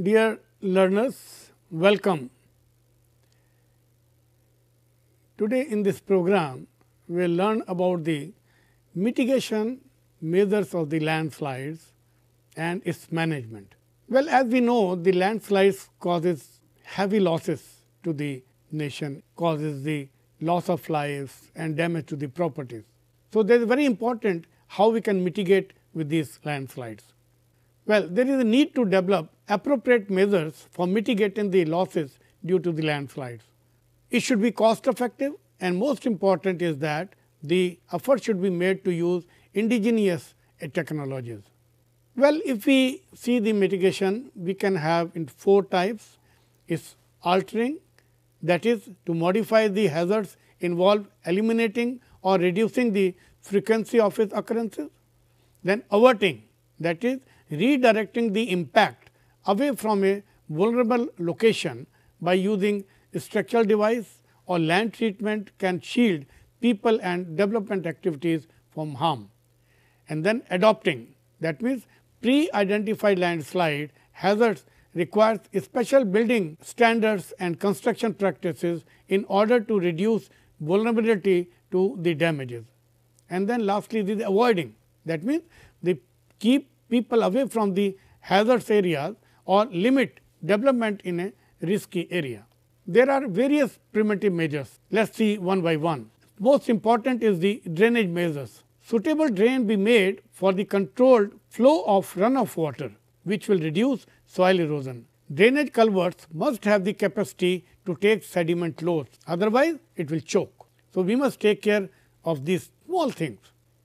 Dear learners, welcome. Today in this program, we will learn about the mitigation measures of the landslides and its management. Well, as we know, the landslides causes heavy losses to the nation, causes the loss of lives and damage to the properties. So, there is very important how we can mitigate with these landslides. Well, there is a need to develop appropriate measures for mitigating the losses due to the landslides. It should be cost effective and most important is that the effort should be made to use indigenous eh, technologies. Well, if we see the mitigation, we can have in four types is altering that is to modify the hazards involve eliminating or reducing the frequency of its occurrences. Then averting that is redirecting the impact away from a vulnerable location by using structural device or land treatment can shield people and development activities from harm. And then adopting that means pre-identified landslide hazards requires special building standards and construction practices in order to reduce vulnerability to the damages. And then lastly, the avoiding that means, they keep people away from the hazards areas or limit development in a risky area. There are various primitive measures. Let us see one by one. Most important is the drainage measures. Suitable drain be made for the controlled flow of runoff water, which will reduce soil erosion. Drainage culverts must have the capacity to take sediment loads, otherwise it will choke. So, we must take care of these small things.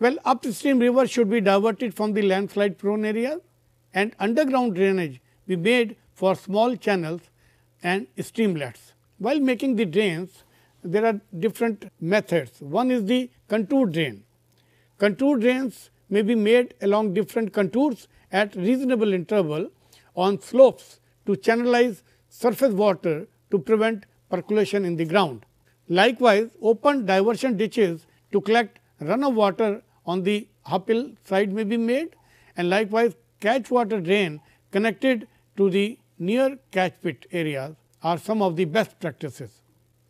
Well, upstream rivers should be diverted from the landslide prone areas and underground drainage be made for small channels and streamlets. While making the drains, there are different methods. One is the contour drain. Contour drains may be made along different contours at reasonable interval on slopes to channelize surface water to prevent percolation in the ground. Likewise, open diversion ditches to collect runoff water on the uphill side may be made and likewise catch water drain connected to the near catch pit areas are some of the best practices.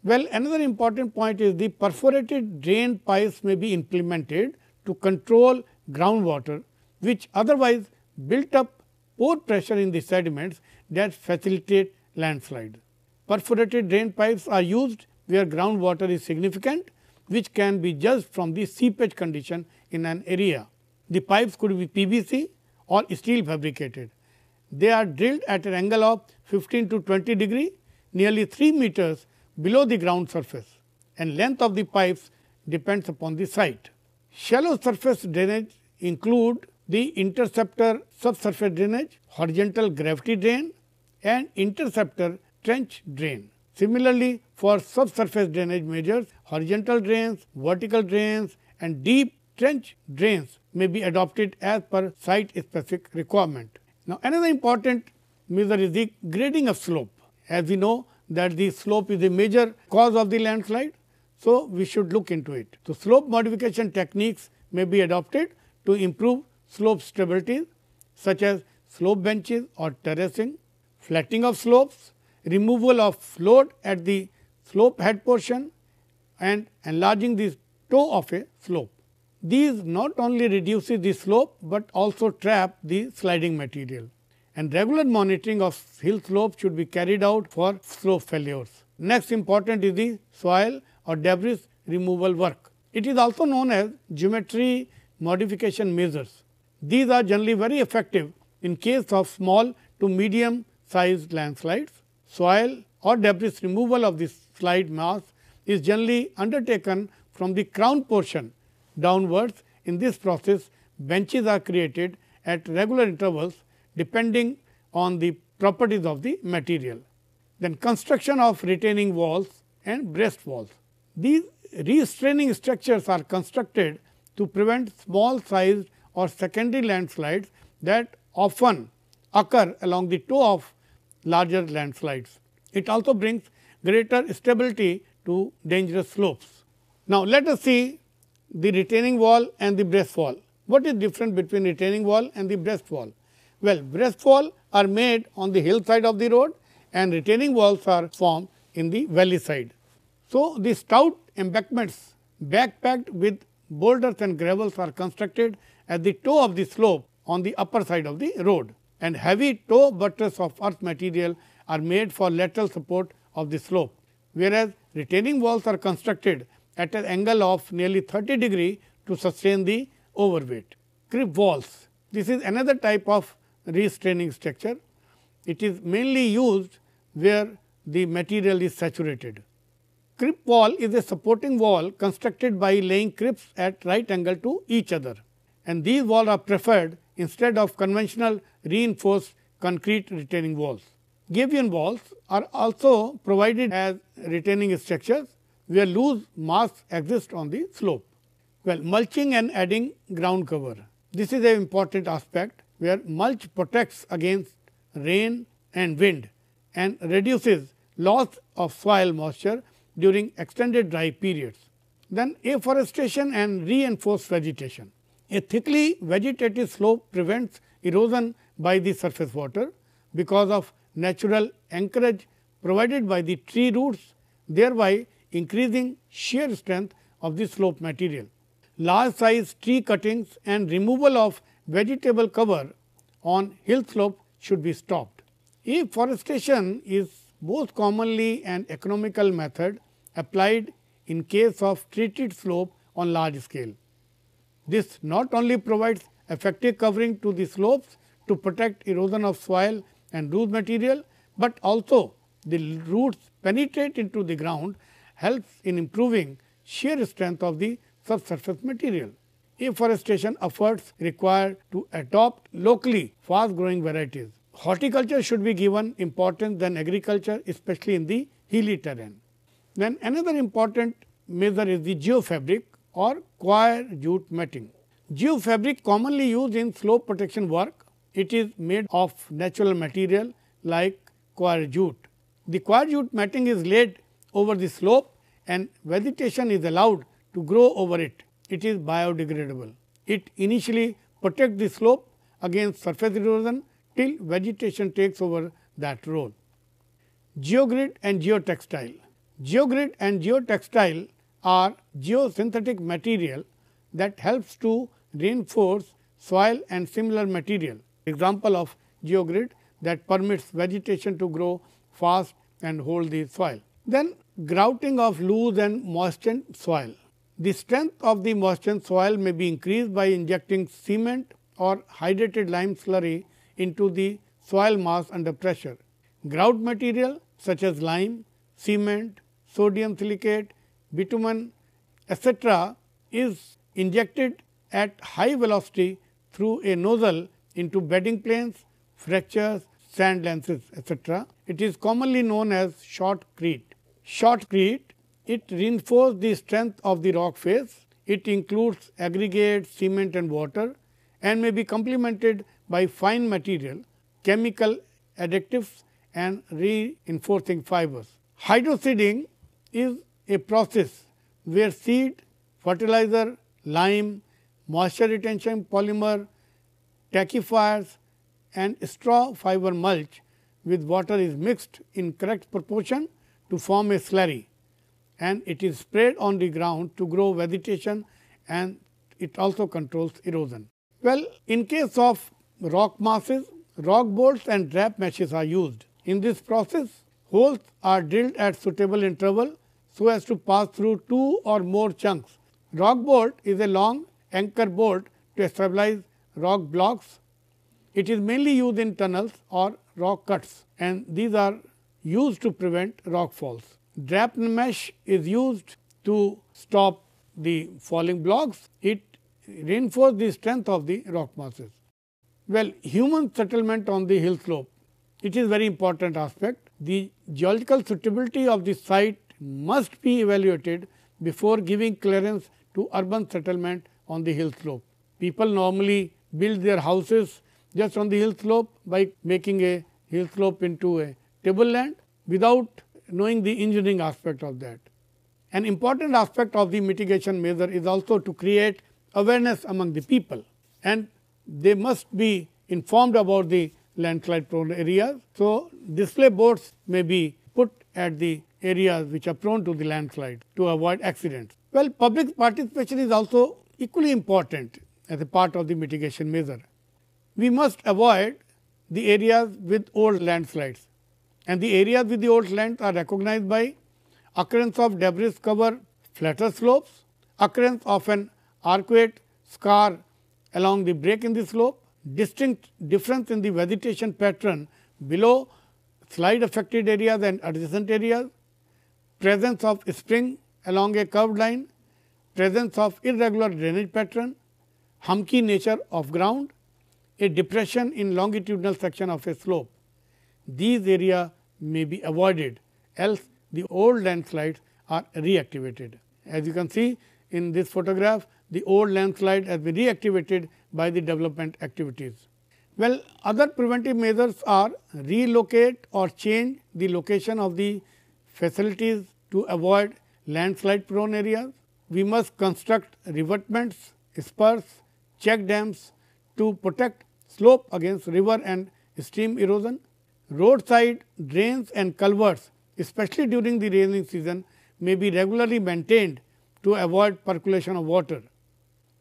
Well, another important point is the perforated drain pipes may be implemented to control groundwater, which otherwise built up pore pressure in the sediments that facilitate landslide. Perforated drain pipes are used where groundwater is significant, which can be judged from the seepage condition in an area. The pipes could be PVC or steel fabricated. They are drilled at an angle of 15 to 20 degree nearly 3 meters below the ground surface and length of the pipes depends upon the site. Shallow surface drainage include the interceptor subsurface drainage, horizontal gravity drain and interceptor trench drain. Similarly, for subsurface drainage measures, horizontal drains, vertical drains and deep trench drains may be adopted as per site specific requirement. Now, another important measure is the grading of slope. As we know that the slope is a major cause of the landslide. So, we should look into it. So, slope modification techniques may be adopted to improve slope stability such as slope benches or terracing, flattening of slopes, removal of load at the slope head portion and enlarging the toe of a slope. These not only reduces the slope, but also trap the sliding material and regular monitoring of hill slope should be carried out for slope failures. Next important is the soil or debris removal work. It is also known as geometry modification measures. These are generally very effective in case of small to medium sized landslides. Soil or debris removal of the slide mass is generally undertaken from the crown portion downwards. In this process, benches are created at regular intervals depending on the properties of the material. Then construction of retaining walls and breast walls. These restraining structures are constructed to prevent small sized or secondary landslides that often occur along the toe of larger landslides. It also brings greater stability to dangerous slopes. Now, let us see the retaining wall and the breast wall. What is different between retaining wall and the breast wall? Well, breast wall are made on the hillside of the road and retaining walls are formed in the valley side. So, the stout embankments backpacked with boulders and gravels are constructed at the toe of the slope on the upper side of the road and heavy toe buttress of earth material are made for lateral support of the slope, whereas retaining walls are constructed at an angle of nearly 30 degree to sustain the overweight. Crib walls, this is another type of restraining structure. It is mainly used where the material is saturated. Crib wall is a supporting wall constructed by laying cribs at right angle to each other and these walls are preferred instead of conventional reinforced concrete retaining walls. Gabion walls are also provided as retaining structures where loose mass exists on the slope. Well, mulching and adding ground cover. This is an important aspect where mulch protects against rain and wind and reduces loss of soil moisture during extended dry periods. Then afforestation and reinforced vegetation. A thickly vegetated slope prevents erosion by the surface water because of natural anchorage provided by the tree roots, thereby increasing shear strength of the slope material. Large size tree cuttings and removal of vegetable cover on hill slope should be stopped. Afforestation is most commonly an economical method applied in case of treated slope on large scale. This not only provides effective covering to the slopes to protect erosion of soil and loose material, but also the roots penetrate into the ground helps in improving shear strength of the subsurface material. Afforestation efforts required to adopt locally fast growing varieties. Horticulture should be given importance than agriculture especially in the hilly terrain. Then another important measure is the geofabric or coir jute matting. Geofabric commonly used in slope protection work. It is made of natural material like coir jute. The coir jute matting is laid over the slope and vegetation is allowed to grow over it. It is biodegradable. It initially protects the slope against surface erosion till vegetation takes over that role. Geogrid and geotextile. Geogrid and geotextile are geosynthetic material that helps to reinforce soil and similar material. Example of geogrid that permits vegetation to grow fast and hold the soil. Then grouting of loose and moistened soil. The strength of the moistened soil may be increased by injecting cement or hydrated lime slurry into the soil mass under pressure. Grout material such as lime, cement, sodium silicate, bitumen, etc., is injected at high velocity through a nozzle into bedding planes, fractures, sand lenses etc. It is commonly known as shotcrete. Shotcrete, it reinforces the strength of the rock face. It includes aggregate, cement and water and may be complemented by fine material, chemical additives and reinforcing fibers. Hydroseeding is a process where seed, fertilizer, lime, moisture retention polymer, tackifiers and straw fiber mulch with water is mixed in correct proportion to form a slurry and it is spread on the ground to grow vegetation and it also controls erosion. Well, in case of rock masses, rock bolts and trap meshes are used. In this process, holes are drilled at suitable interval so as to pass through two or more chunks. Rock bolt is a long anchor bolt to stabilize rock blocks. It is mainly used in tunnels or rock cuts and these are used to prevent rock falls. Trap mesh is used to stop the falling blocks. It reinforces the strength of the rock masses. Well, human settlement on the hill slope, it is very important aspect. The geological suitability of the site must be evaluated before giving clearance to urban settlement on the hill slope. People normally build their houses just on the hill slope by making a hill slope into a tableland without knowing the engineering aspect of that. An important aspect of the mitigation measure is also to create awareness among the people and they must be informed about the landslide prone areas. So, display boards may be put at the areas which are prone to the landslide to avoid accidents. Well, public participation is also equally important as a part of the mitigation measure. We must avoid the areas with old landslides and the areas with the old lands are recognized by occurrence of debris cover flatter slopes, occurrence of an arcuate scar along the break in the slope, distinct difference in the vegetation pattern below slide affected areas and adjacent areas, presence of spring along a curved line, presence of irregular drainage pattern, humpy nature of ground, a depression in longitudinal section of a slope. These areas may be avoided, else the old landslides are reactivated. As you can see in this photograph, the old landslide has been reactivated by the development activities. Well, other preventive measures are relocate or change the location of the facilities to avoid landslide prone areas. We must construct revetments, spurs, check dams to protect slope against river and stream erosion. Roadside drains and culverts, especially during the rainy season, may be regularly maintained to avoid percolation of water.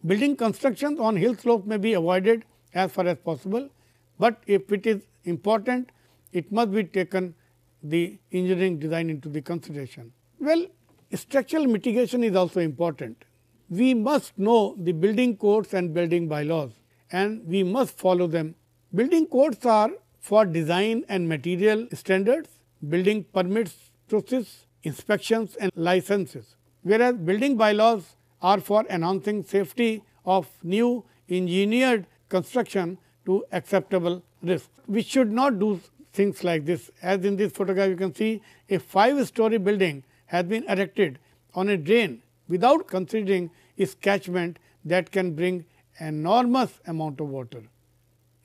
Building constructions on hill slopes may be avoided as far as possible, but if it is important, it must be taken the engineering design into the consideration. Well, structural mitigation is also important. We must know the building codes and building bylaws and we must follow them. Building codes are for design and material standards, building permits process, inspections and licenses, whereas building bylaws are for enhancing safety of new engineered construction to acceptable risk. We should not do things like this as in this photograph you can see a 5 story building has been erected on a drain without considering its catchment that can bring enormous amount of water.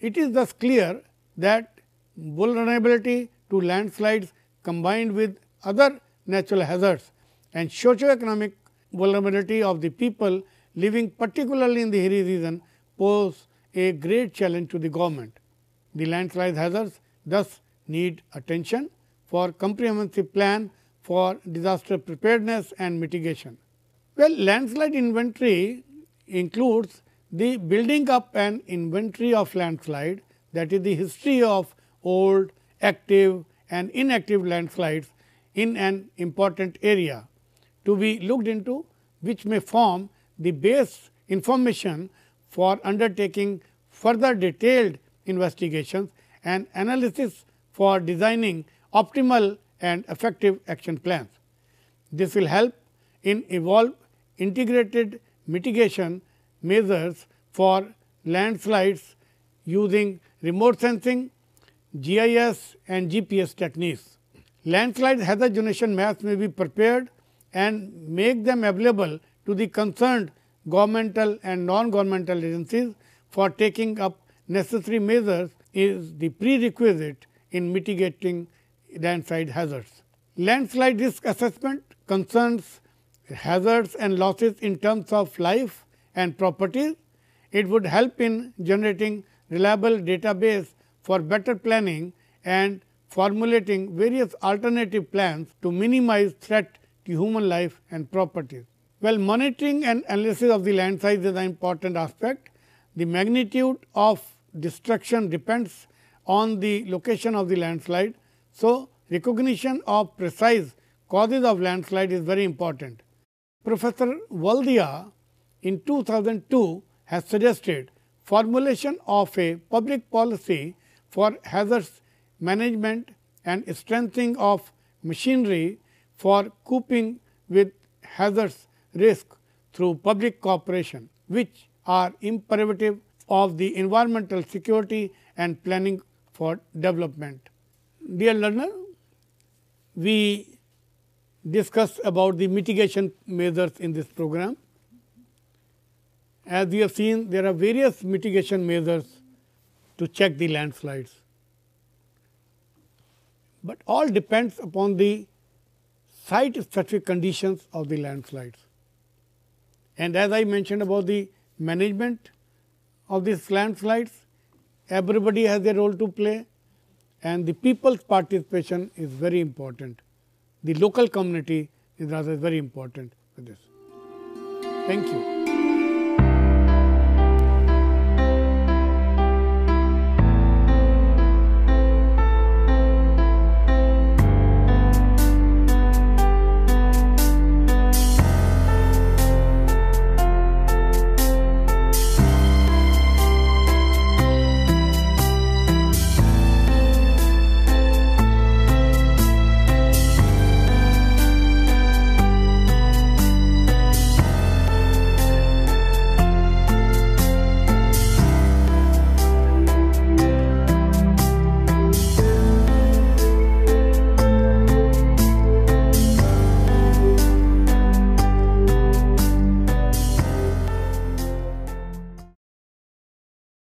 It is thus clear that vulnerability to landslides combined with other natural hazards and socio-economic vulnerability of the people living particularly in the hilly region pose a great challenge to the government. The landslide hazards thus need attention for comprehensive plan for disaster preparedness and mitigation. Well, landslide inventory includes the building up an inventory of landslide that is the history of old, active and inactive landslides in an important area to be looked into which may form the base information for undertaking further detailed investigations and analysis for designing optimal and effective action plans. This will help in evolve integrated mitigation measures for landslides using remote sensing, GIS and GPS techniques. Landslide hazard zonation maps may be prepared and make them available to the concerned governmental and non-governmental agencies for taking up necessary measures is the prerequisite in mitigating landslide hazards. Landslide risk assessment concerns hazards and losses in terms of life and properties. It would help in generating reliable database for better planning and formulating various alternative plans to minimize threat to human life and property. Well, monitoring and analysis of the landslides is an important aspect. The magnitude of destruction depends on the location of the landslide. So, recognition of precise causes of landslide is very important. Professor Valdiya in 2002 has suggested formulation of a public policy for hazards management and strengthening of machinery for coping with hazards risk through public cooperation, which are imperative of the environmental security and planning for development. Dear learner, we discussed about the mitigation measures in this program. As we have seen, there are various mitigation measures to check the landslides, but all depends upon the site specific conditions of the landslides. And as I mentioned about the management of these landslides, everybody has a role to play and the people's participation is very important. The local community is rather very important for this. Thank you.